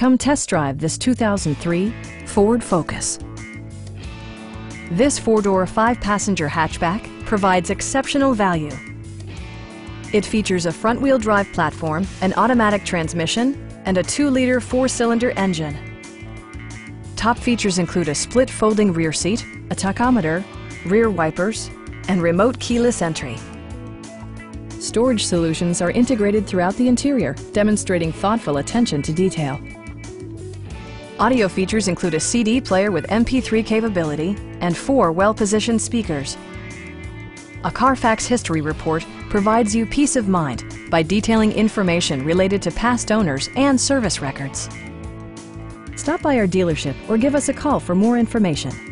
Come test drive this 2003 Ford Focus. This four-door, five-passenger hatchback provides exceptional value. It features a front-wheel drive platform, an automatic transmission, and a 2-liter four-cylinder engine. Top features include a split folding rear seat, a tachometer, rear wipers, and remote keyless entry. Storage solutions are integrated throughout the interior, demonstrating thoughtful attention to detail. Audio features include a CD player with MP3 capability and four well-positioned speakers. A Carfax history report provides you peace of mind by detailing information related to past owners and service records. Stop by our dealership or give us a call for more information.